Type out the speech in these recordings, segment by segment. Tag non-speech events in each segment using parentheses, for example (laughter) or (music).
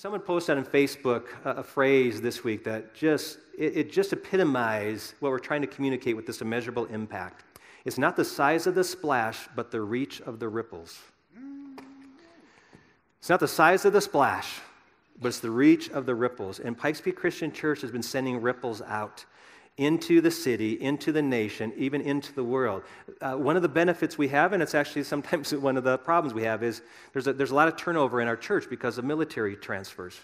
Someone posted on Facebook a, a phrase this week that just it, it just epitomized what we're trying to communicate with this immeasurable impact. It's not the size of the splash, but the reach of the ripples. It's not the size of the splash, but it's the reach of the ripples. And Pikes Peak Christian Church has been sending ripples out into the city, into the nation, even into the world. Uh, one of the benefits we have, and it's actually sometimes (laughs) one of the problems we have, is there's a, there's a lot of turnover in our church because of military transfers.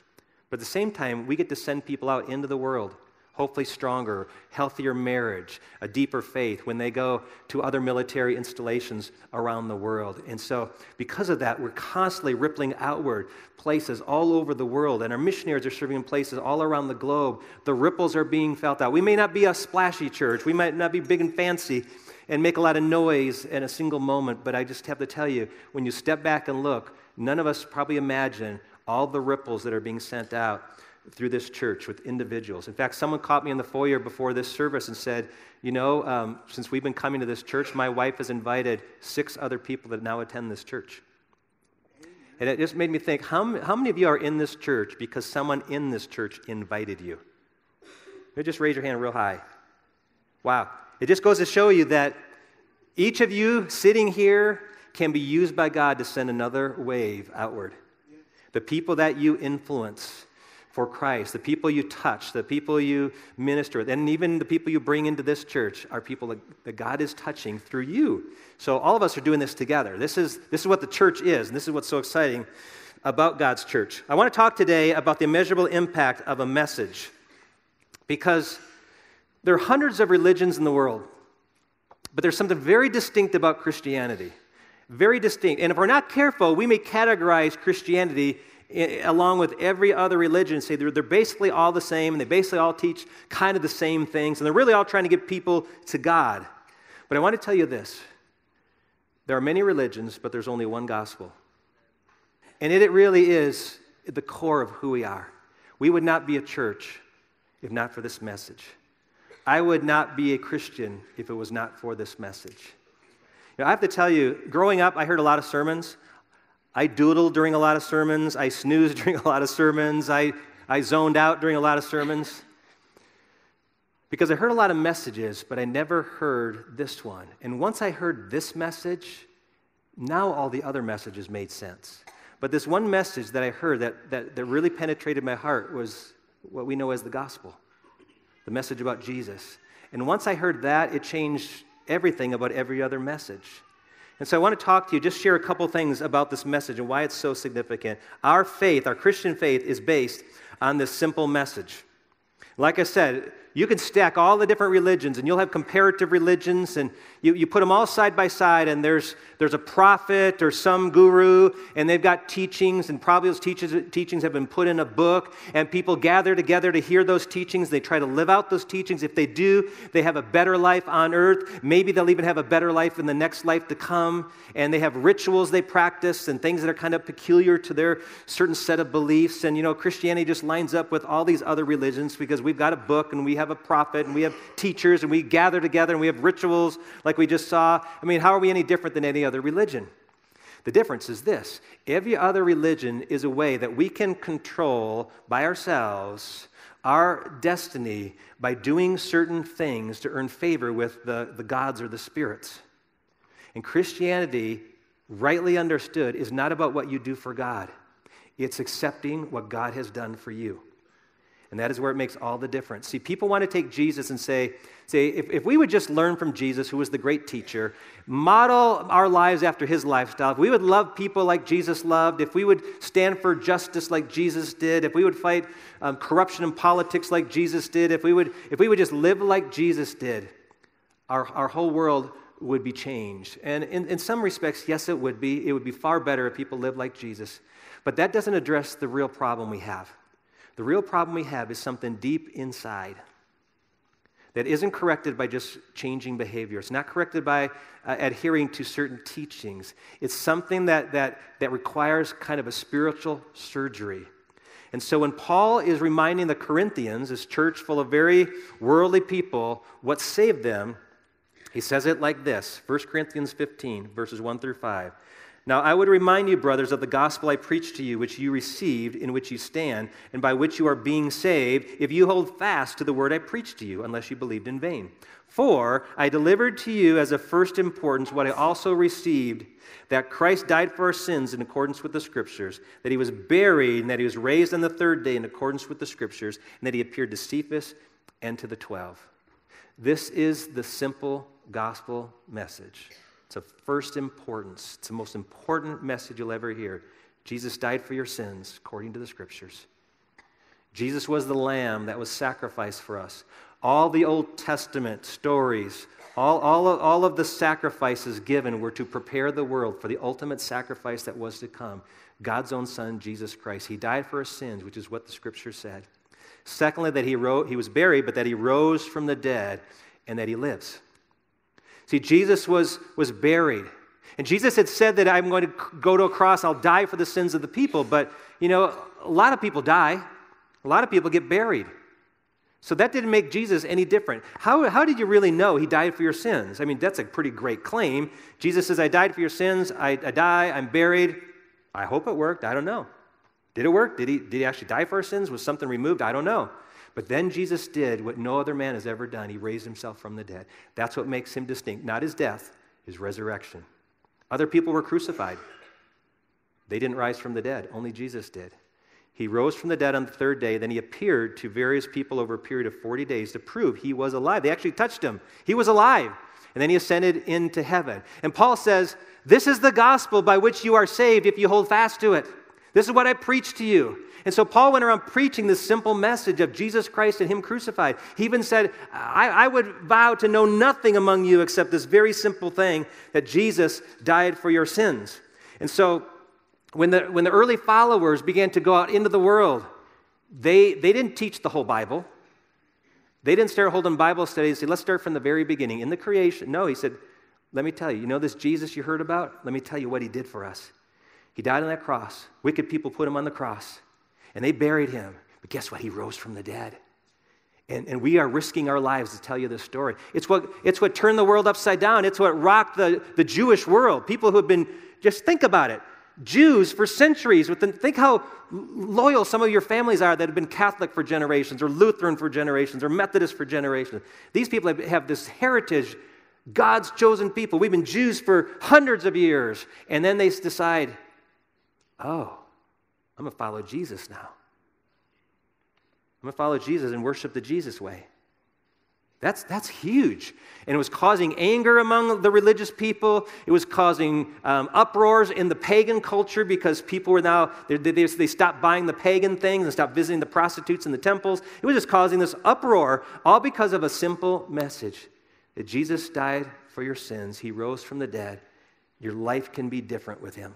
But at the same time, we get to send people out into the world hopefully stronger, healthier marriage, a deeper faith when they go to other military installations around the world. And so, because of that, we're constantly rippling outward places all over the world, and our missionaries are serving in places all around the globe. The ripples are being felt out. We may not be a splashy church, we might not be big and fancy. And make a lot of noise in a single moment, but I just have to tell you, when you step back and look, none of us probably imagine all the ripples that are being sent out through this church with individuals. In fact, someone caught me in the foyer before this service and said, You know, um, since we've been coming to this church, my wife has invited six other people that now attend this church. And it just made me think how, how many of you are in this church because someone in this church invited you? You just raise your hand real high. Wow. It just goes to show you that each of you sitting here can be used by God to send another wave outward. The people that you influence, for Christ. The people you touch, the people you minister with, and even the people you bring into this church are people that, that, God is touching through you. So all of us are doing this together. This is, this is what the church is, and this is what's so exciting about God's church. I want to talk today about the immeasurable impact of a message because there are hundreds of religions in the world, but there's something very distinct about Christianity. Very distinct. And if we're not careful, we may categorize Christianity along with every other religion, say they're, they're basically all the same and they basically all teach kind of the same things, and they're really all trying to get people to God. But I want to tell you this there are many religions, but there's only one gospel. And it, it really is the core of who we are. We would not be a church if not for this message. I would not be a Christian if it was not for this message. You know, I have to tell you, growing up, I heard a lot of sermons. I doodled during a lot of sermons. I snoozed (laughs) during a lot of sermons. I, I zoned out during a lot of sermons. Because I heard a lot of messages, but I never heard this one. And once I heard this message, now all the other messages made sense. But this one message that I heard that, that, that really penetrated my heart was what we know as the gospel the message about Jesus. And once I heard that, it changed everything about every other message. And so I want to talk to you, just share a couple things about this message and why it's so significant. Our faith, our Christian faith, is based on this simple message. Like I said, you can stack all the different religions and you'll have comparative religions and you, you put them all side by side and there's, there's a prophet or some guru and they've got teachings and probably those teachings, teachings have been put in a book and people gather together to hear those teachings. They try to live out those teachings. If they do, they have a better life on earth. Maybe they'll even have a better life in the next life to come. And they have rituals they practice and things that are kind of peculiar to their certain set of beliefs. And you know, Christianity just lines up with all these other religions because we've got a book and we have have a prophet and we have teachers and we gather together and we have rituals like we just saw. I mean, how are we any different than any other religion? The difference is this every other religion is a way that we can control by ourselves our destiny by doing certain things to earn favor with the, the gods or the spirits. And Christianity, rightly understood, is not about what you do for God, it's accepting what God has done for you. And that is where it makes all the difference. See, people want to take Jesus and say, say if, if we would just learn from Jesus, who was the great teacher, model our lives after his lifestyle, if we would love people like Jesus loved, if we would stand for justice like Jesus did, if we would fight um, corruption in politics like Jesus did, if we would, if we would just live like Jesus did, our, our whole world would be changed. And in, in some respects, yes, it would be. It would be far better if people lived like Jesus. But that doesn't address the real problem we have. The real problem we have is something deep inside that isn't corrected by just changing behavior. It's not corrected by uh, adhering to certain teachings. It's something that, that, that requires kind of a spiritual surgery. And so when Paul is reminding the Corinthians, this church full of very worldly people, what saved them, he says it like this 1 Corinthians 15, verses 1 through 5. Now, I would remind you, brothers, of the gospel I preached to you, which you received, in which you stand, and by which you are being saved, if you hold fast to the word I preached to you, unless you believed in vain. For I delivered to you as of first importance what I also received that Christ died for our sins in accordance with the Scriptures, that he was buried, and that he was raised on the third day in accordance with the Scriptures, and that he appeared to Cephas and to the twelve. This is the simple gospel message. It's of first importance. It's the most important message you'll ever hear. Jesus died for your sins, according to the Scriptures. Jesus was the lamb that was sacrificed for us. All the Old Testament stories, all, all, of, all of the sacrifices given were to prepare the world for the ultimate sacrifice that was to come God's own Son, Jesus Christ. He died for our sins, which is what the Scripture said. Secondly, that he, wrote, he was buried, but that he rose from the dead and that he lives. See, Jesus was, was buried. And Jesus had said that I'm going to go to a cross, I'll die for the sins of the people. But, you know, a lot of people die, a lot of people get buried. So that didn't make Jesus any different. How, how did you really know he died for your sins? I mean, that's a pretty great claim. Jesus says, I died for your sins, I, I die, I'm buried. I hope it worked. I don't know. Did it work? Did he, did he actually die for our sins? Was something removed? I don't know. But then Jesus did what no other man has ever done. He raised himself from the dead. That's what makes him distinct. Not his death, his resurrection. Other people were crucified. They didn't rise from the dead, only Jesus did. He rose from the dead on the third day. Then he appeared to various people over a period of 40 days to prove he was alive. They actually touched him. He was alive. And then he ascended into heaven. And Paul says, This is the gospel by which you are saved if you hold fast to it. This is what I preach to you. And so Paul went around preaching this simple message of Jesus Christ and Him crucified. He even said, I, I, would vow to know nothing among you except this very simple thing that Jesus died for your sins. And so when the, when the early followers began to go out into the world, they, they didn't teach the whole Bible. They didn't start holding Bible studies. Say, let's start from the very beginning in the creation. No, he said, let me tell you, you know this Jesus you heard about? Let me tell you what he did for us. He died on that cross. Wicked people put him on the cross and they buried him. But guess what? He rose from the dead. And, and we are risking our lives to tell you this story. It's what, it's what turned the world upside down. It's what rocked the, the Jewish world. People who have been, just think about it. Jews for centuries, with the, think how loyal some of your families are that have been Catholic for generations, or Lutheran for generations, or Methodist for generations. These people have, have this heritage, God's chosen people. We've been Jews for hundreds of years. And then they decide, oh, I'm going to follow Jesus now. I'm going to follow Jesus and worship the Jesus way. That's, that's huge. And it was causing anger among the religious people. It was causing um, uproars in the pagan culture because people were now, they, they, they stopped buying the pagan things and stopped visiting the prostitutes in the temples. It was just causing this uproar, all because of a simple message that Jesus died for your sins, He rose from the dead. Your life can be different with Him.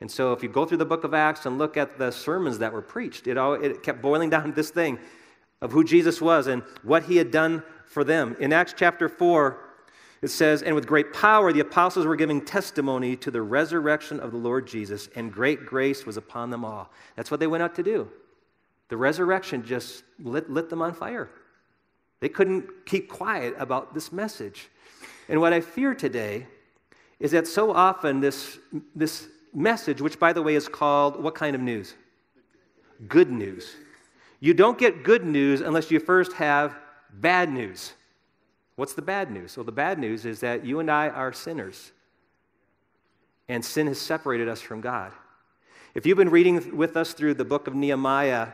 And so, if you go through the book of Acts and look at the sermons that were preached, it, all, it kept boiling down to this thing of who Jesus was and what he had done for them. In Acts chapter 4, it says, And with great power the apostles were giving testimony to the resurrection of the Lord Jesus, and great grace was upon them all. That's what they went out to do. The resurrection just lit, lit them on fire. They couldn't keep quiet about this message. And what I fear today is that so often this, this message, which, by the way, is called what kind of news? Good news. You don't get good news unless you first have bad news. What's the bad news? Well, the bad news is that you and I are sinners, and sin has separated us from God. If you've been reading with us through the book of Nehemiah,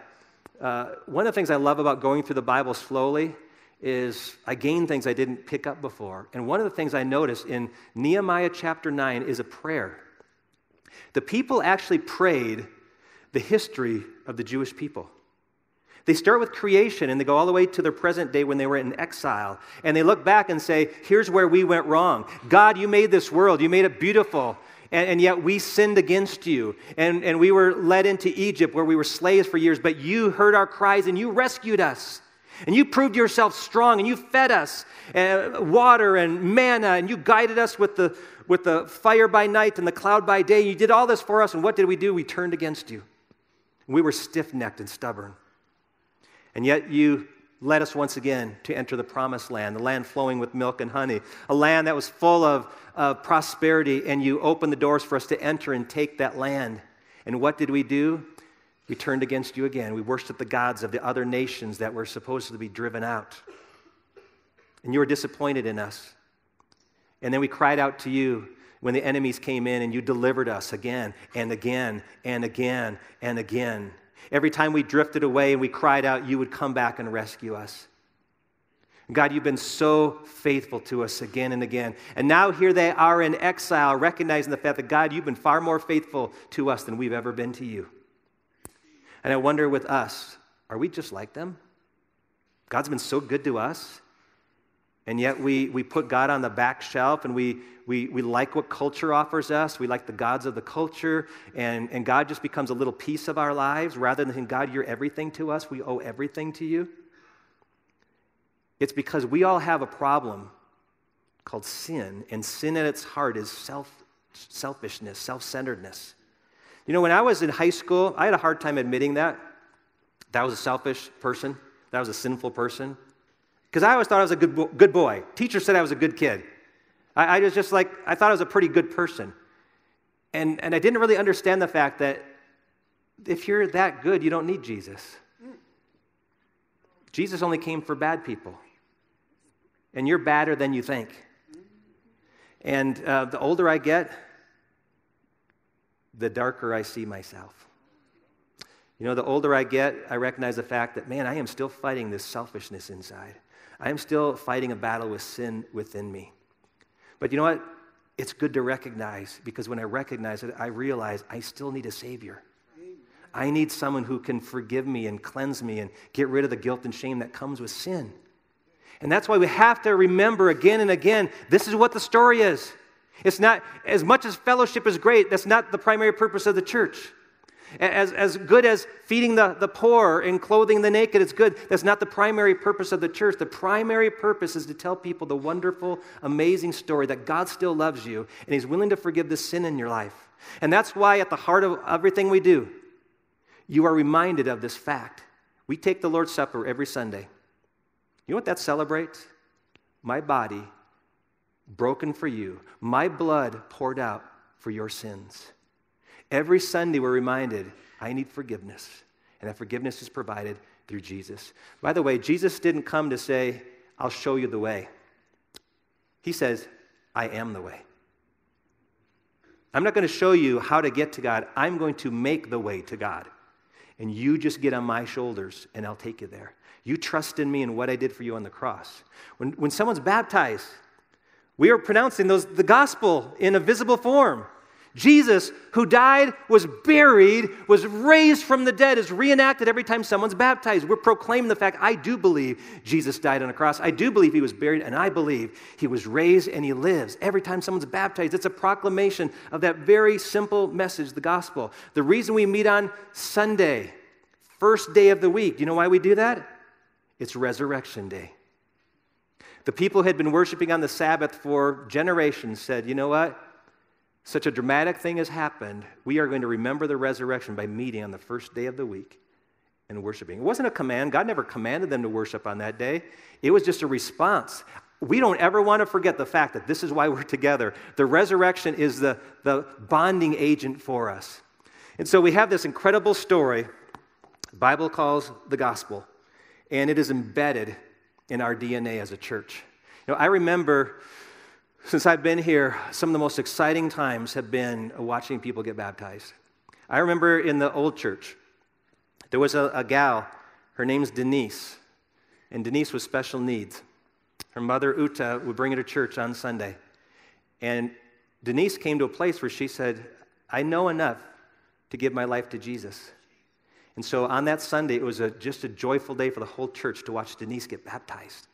uh, one of the things I love about going through the Bible slowly is I gain things I didn't pick up before. And one of the things I noticed in Nehemiah chapter 9 is a prayer. The people actually prayed the history of the Jewish people. They start with creation and they go all the way to their present day when they were in exile. And they look back and say, Here's where we went wrong. God, you made this world, you made it beautiful. And, and, yet we sinned against you. And, and we were led into Egypt where we were slaves for years, but you heard our cries and you rescued us. And you proved yourself strong and you fed us uh, water and manna and you guided us with the, with the fire by night and the cloud by day. You did all this for us, and what did we do? We turned against you. We were stiff necked and stubborn. And yet you led us once again to enter the promised land, the land flowing with milk and honey, a land that was full of uh, prosperity, and you opened the doors for us to enter and take that land. And what did we do? We turned against you again. We worshiped the gods of the other nations that were supposed to be driven out. And you were disappointed in us. And then we cried out to you when the enemies came in, and you delivered us again and again and again and again. Every time we drifted away and we cried out, you would come back and rescue us. God, you've been so faithful to us again and again. And now here they are in exile, recognizing the fact that, God, you've been far more faithful to us than we've ever been to you. And I wonder with us, are we just like them? God's been so good to us. And yet we, we put God on the back shelf and we, we, we like what culture offers us. We like the gods of the culture. And, and God just becomes a little piece of our lives rather than God, you're everything to us. We owe everything to you. It's because we all have a problem called sin. And sin at its heart is self, selfishness, self centeredness. You know, when I was in high school, I had a hard time admitting that. That was a selfish person, that was a sinful person. Because I always thought I was a good, bo- good boy. Teacher said I was a good kid. I, I was just like, I thought I was a pretty good person. And, and I didn't really understand the fact that if you're that good, you don't need Jesus. Jesus only came for bad people. And you're badder than you think. And uh, the older I get, the darker I see myself. You know, the older I get, I recognize the fact that, man, I am still fighting this selfishness inside. I am still fighting a battle with sin within me. But you know what? It's good to recognize because when I recognize it, I realize I still need a Savior. I need someone who can forgive me and cleanse me and get rid of the guilt and shame that comes with sin. And that's why we have to remember again and again this is what the story is. It's not, as much as fellowship is great, that's not the primary purpose of the church. As, as good as feeding the, the poor and clothing the naked is good, that's not the primary purpose of the church. The primary purpose is to tell people the wonderful, amazing story that God still loves you and He's willing to forgive the sin in your life. And that's why, at the heart of everything we do, you are reminded of this fact. We take the Lord's Supper every Sunday. You know what that celebrates? My body broken for you, my blood poured out for your sins. Every Sunday, we're reminded, I need forgiveness. And that forgiveness is provided through Jesus. By the way, Jesus didn't come to say, I'll show you the way. He says, I am the way. I'm not going to show you how to get to God. I'm going to make the way to God. And you just get on my shoulders and I'll take you there. You trust in me and what I did for you on the cross. When, when someone's baptized, we are pronouncing those, the gospel in a visible form. Jesus, who died, was buried, was raised from the dead, is reenacted every time someone's baptized. We're proclaiming the fact I do believe Jesus died on a cross. I do believe he was buried, and I believe he was raised and he lives. Every time someone's baptized, it's a proclamation of that very simple message, the gospel. The reason we meet on Sunday, first day of the week, you know why we do that? It's Resurrection Day. The people who had been worshiping on the Sabbath for generations said, you know what? Such a dramatic thing has happened. We are going to remember the resurrection by meeting on the first day of the week and worshiping. It wasn't a command. God never commanded them to worship on that day, it was just a response. We don't ever want to forget the fact that this is why we're together. The resurrection is the, the bonding agent for us. And so we have this incredible story, Bible calls the gospel, and it is embedded in our DNA as a church. You know, I remember since I've been here, some of the most exciting times have been watching people get baptized. I remember in the old church, there was a, a gal, her name's Denise, and Denise was special needs. Her mother, Uta, would bring her to church on Sunday. And Denise came to a place where she said, I know enough to give my life to Jesus. And so on that Sunday, it was a, just a joyful day for the whole church to watch Denise get baptized.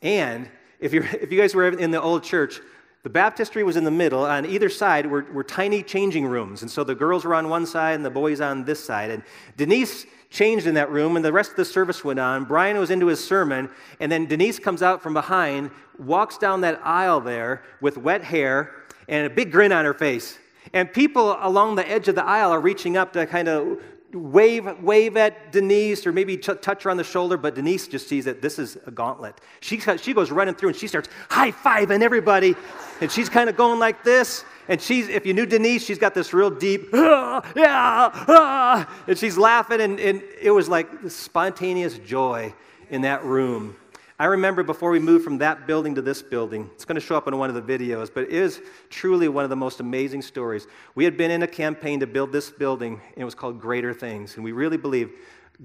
And if, you're, if you guys were in the old church, the baptistry was in the middle. On either side were, were tiny changing rooms. And so the girls were on one side and the boys on this side. And Denise changed in that room, and the rest of the service went on. Brian was into his sermon, and then Denise comes out from behind, walks down that aisle there with wet hair and a big grin on her face. And people along the edge of the aisle are reaching up to kind of wave, wave at Denise or maybe t- touch her on the shoulder, but Denise just sees that this is a gauntlet. She, she goes running through and she starts high fiving everybody. And she's kind of going like this. And she's, if you knew Denise, she's got this real deep, ah, yeah, ah, and she's laughing. And, and it was like spontaneous joy in that room. I remember before we moved from that building to this building, it's going to show up in one of the videos, but it is truly one of the most amazing stories. We had been in a campaign to build this building, and it was called Greater Things. And we really believe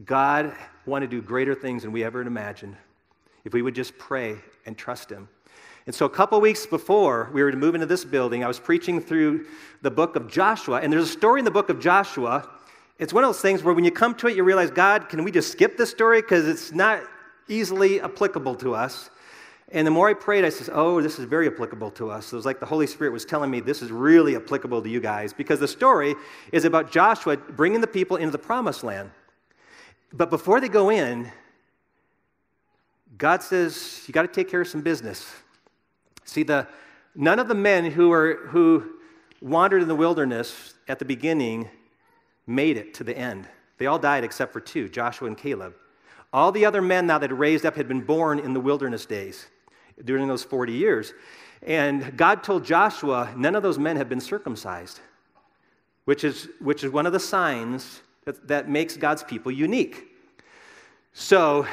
God wanted to do greater things than we ever imagined if we would just pray and trust Him. And so, a couple weeks before we were to move into this building, I was preaching through the book of Joshua, and there's a story in the book of Joshua. It's one of those things where when you come to it, you realize, God, can we just skip this story? Because it's not easily applicable to us. And the more I prayed, I said, Oh, this is very applicable to us. It was like the Holy Spirit was telling me this is really applicable to you guys because the story is about Joshua bringing the people into the promised land. But before they go in, God says, You got to take care of some business. See, the, none of the men who, were, who wandered in the wilderness at the beginning made it to the end. They all died except for two Joshua and Caleb. All the other men now that had raised up had been born in the wilderness days during those 40 years. And God told Joshua, none of those men have been circumcised, which is, which is one of the signs that, that makes God's people unique. So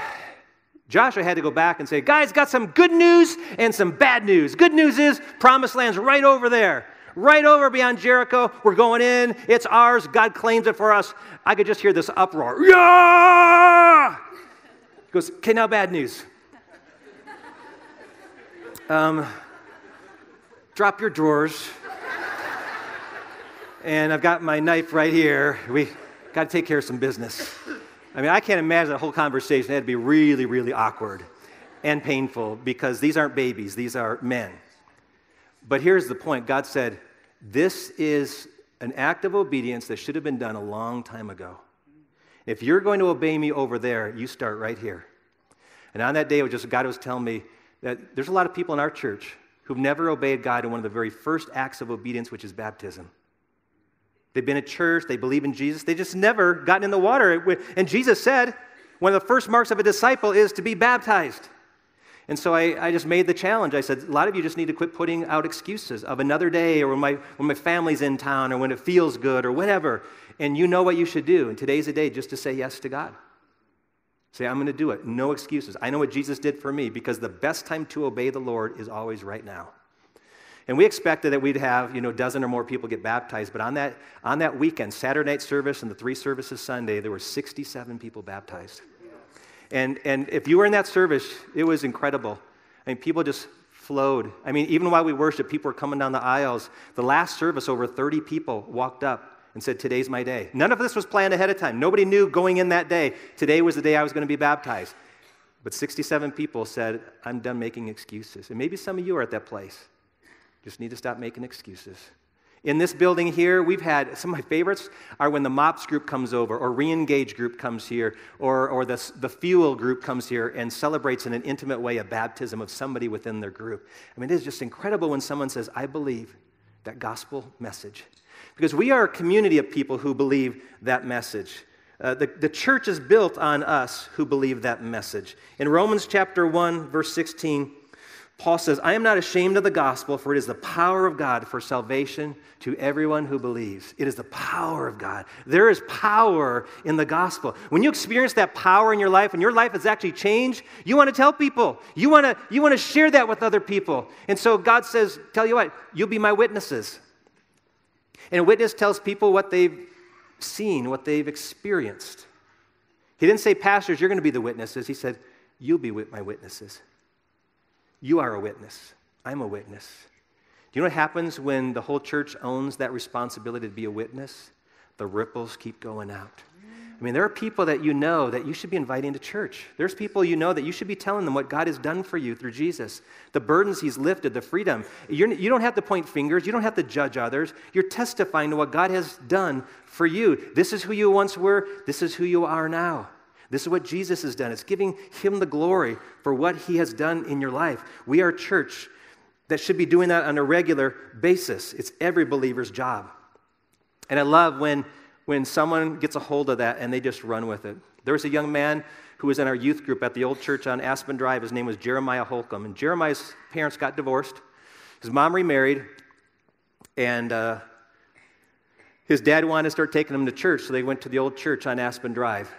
Joshua had to go back and say, guys, got some good news and some bad news. Good news is promised land's right over there right over beyond Jericho. We're going in. It's ours. God claims it for us. I could just hear this uproar. Yeah! Goes, okay, now bad news. Um, drop your drawers. and I've got my knife right here. We got to take care of some business. I mean, I can't imagine that whole conversation. To be really, really awkward and painful because these aren't babies, these are men. But here's the point God said, This is an act of obedience that should have been done a long time ago. If you're going to obey me over there, you start right here. And on that day, was just God was telling me that there's a lot of people in our church who've never obeyed God in one of the very first acts of obedience, which is baptism. They've been at church, they believe in Jesus, they just never gotten in the water. And Jesus said, one of the first marks of a disciple is to be baptized. And so I, I, just made the challenge. I said, a lot of you just need to quit putting out excuses of another day or when my, when my family's in town or when it feels good or whatever. And you know what you should do. And today's the day just to say yes to God. Say, I'm going to do it. No excuses. I know what Jesus did for me because the best time to obey the Lord is always right now. And we expected that we'd have, you know, a dozen or more people get baptized. But on that, on that weekend, Saturday night service and the three services Sunday, there were 67 people baptized. And, and if you were in that service, it was incredible. I mean, people just flowed. I mean, even while we worshiped, people were coming down the aisles. The last service, over 30 people walked up and said, Today's my day. None of this was planned ahead of time. Nobody knew going in that day, today was the day I was going to be baptized. But 67 people said, I'm done making excuses. And maybe some of you are at that place. Just need to stop making excuses. In this building here, we've had some of my favorites are when the MOPS group comes over, or re-engage group comes here, or, or the, the Fuel group comes here and celebrates in an intimate way a baptism of somebody within their group. I mean, it is just incredible when someone says, I believe that gospel message. Because we are a community of people who believe that message. Uh, the, the church is built on us who believe that message. In Romans chapter 1, verse 16, Paul says, I am not ashamed of the gospel, for it is the power of God for salvation to everyone who believes. It is the power of God. There is power in the gospel. When you experience that power in your life and your life has actually changed, you want to tell people. You want to, you want to share that with other people. And so God says, Tell you what, you'll be my witnesses. And a witness tells people what they've seen, what they've experienced. He didn't say, Pastors, you're going to be the witnesses. He said, You'll be my witnesses. You are a witness. I'm a witness. Do you know what happens when the whole church owns that responsibility to be a witness? The ripples keep going out. I mean, there are people that you know that you should be inviting to church. There's people you know that you should be telling them what God has done for you through Jesus, the burdens He's lifted, the freedom. You're, you do not have to point fingers, you don't have to judge others. You're testifying to what God has done for you. This is who you once were, this is who you are now. This is what Jesus has done. It's giving him the glory for what he has done in your life. We are church that should be doing that on a regular basis. It's every believer's job. And I love when when someone gets a hold of that and they just run with it. There was a young man who was in our youth group at the old church on Aspen Drive. His name was Jeremiah Holcomb. And Jeremiah's parents got divorced. His mom remarried. And uh, his dad wanted to start taking him to church, so they went to the old church on Aspen Drive.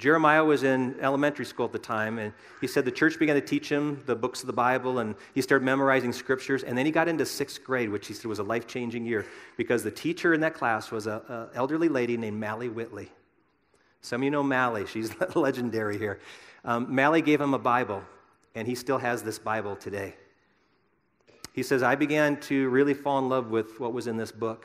Jeremiah was in elementary school at the time, and he said the church began to teach him the books of the Bible, and he started memorizing scriptures. And then he got into sixth grade, which he said was a life changing year, because the teacher in that class was an elderly lady named Mally Whitley. Some of you know Mally, she's (laughs) legendary here. Um, Mally gave him a Bible, and he still has this Bible today. He says, I began to really fall in love with what was in this book.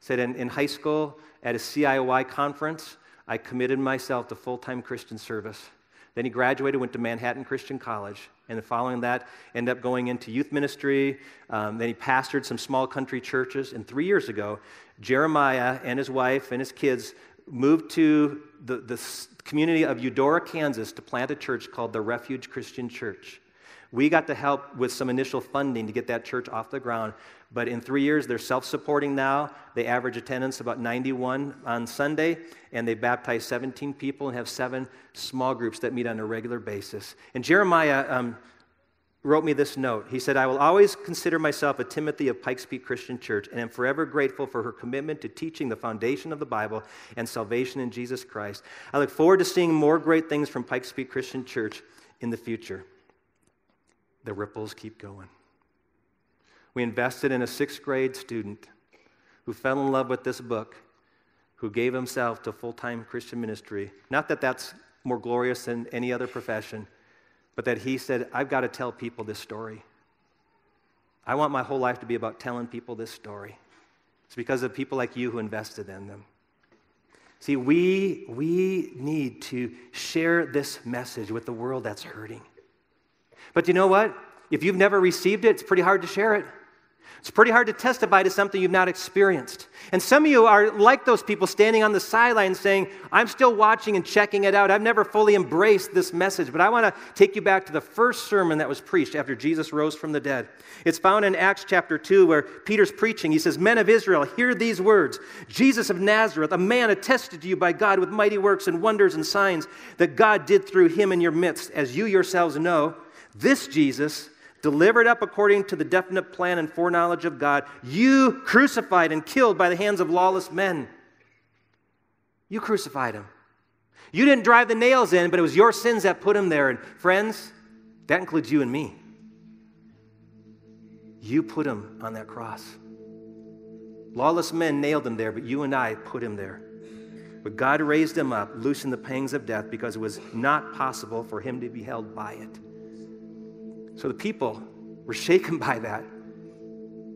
He said, in, in high school, at a CIY conference, I committed myself to full time Christian service. Then he graduated, went to Manhattan Christian College, and following that, ended up going into youth ministry. Um, then he pastored some small country churches. And three years ago, Jeremiah and his wife and his kids moved to the, the community of Eudora, Kansas, to plant a church called the Refuge Christian Church. We got to help with some initial funding to get that church off the ground. But in three years, they're self supporting now. They average attendance about 91 on Sunday, and they baptize 17 people and have seven small groups that meet on a regular basis. And Jeremiah um, wrote me this note. He said, I will always consider myself a Timothy of Pikes Peak Christian Church and am forever grateful for her commitment to teaching the foundation of the Bible and salvation in Jesus Christ. I look forward to seeing more great things from Pikes Peak Christian Church in the future. The ripples keep going. We invested in a sixth grade student who fell in love with this book, who gave himself to full time Christian ministry. Not that that's more glorious than any other profession, but that he said, I've got to tell people this story. I want my whole life to be about telling people this story. It's because of people like you who invested in them. See, we, we need to share this message with the world that's hurting. But you know what? If you've never received it, it's pretty hard to share it. It's pretty hard to testify to something you've not experienced. And some of you are like those people standing on the sidelines saying, I'm still watching and checking it out. I've never fully embraced this message. But I want to take you back to the first sermon that was preached after Jesus rose from the dead. It's found in Acts chapter 2, where Peter's preaching. He says, Men of Israel, hear these words Jesus of Nazareth, a man attested to you by God with mighty works and wonders and signs that God did through him in your midst, as you yourselves know. This Jesus, delivered up according to the definite plan and foreknowledge of God, you crucified and killed by the hands of lawless men. You crucified him. You didn't drive the nails in, but it was your sins that put him there. And friends, that includes you and me. You put him on that cross. Lawless men nailed him there, but you and I put him there. But God raised him up, loosened the pangs of death because it was not possible for him to be held by it. So the people were shaken by that.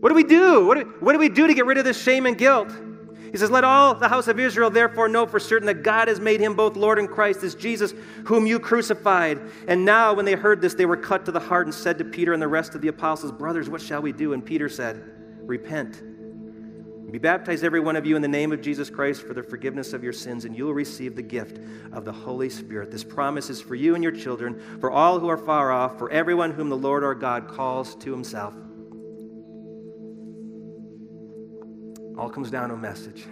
What do we do? What do, what do we do to get rid of this shame and guilt? He says, Let all the house of Israel therefore know for certain that God has made him both Lord and Christ, this Jesus whom you crucified. And now, when they heard this, they were cut to the heart and said to Peter and the rest of the apostles, Brothers, what shall we do? And Peter said, Repent be baptized, every one of you, in the name of Jesus Christ for the forgiveness of your sins, and you will receive the gift of the Holy Spirit. This promise is for you and your children, for all who are far off, for everyone whom the Lord our God calls to himself. All comes down to a message.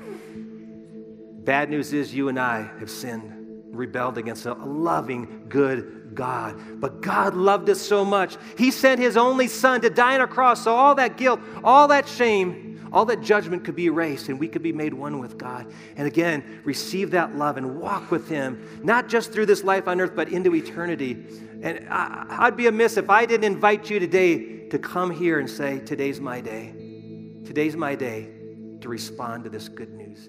Bad news is you and I have sinned, rebelled against a loving, good God. But God loved us so much, He sent His only Son to die on a cross so all that guilt, all that shame, all that judgment could be erased and we could be made one with God. And again, receive that love and walk with Him, not just through this life on earth, but into eternity. And I, would be amiss if I didn't invite you today to come here and say, Today's my day. Today's my day to respond to this good news.